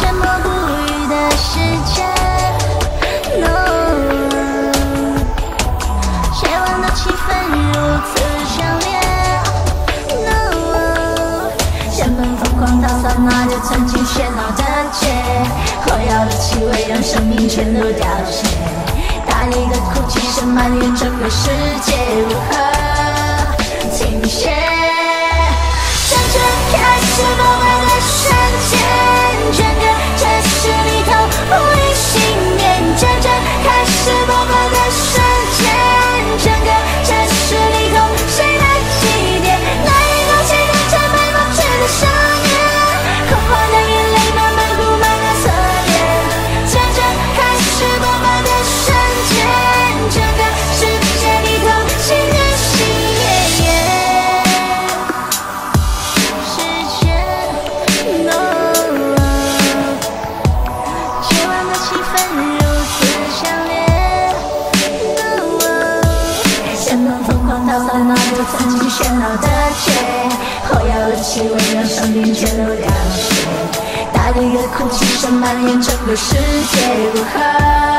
沉默不语的世界，No。夜晚的气氛如此强烈，No。人们疯狂地洒满着曾经喧闹的街，火药的气味让生命全都凋谢，大地的哭泣声蔓延整个世界，如何？曾经喧闹的街火药的气味让生命全都凋谢大地的哭泣声蔓延整个世界如何？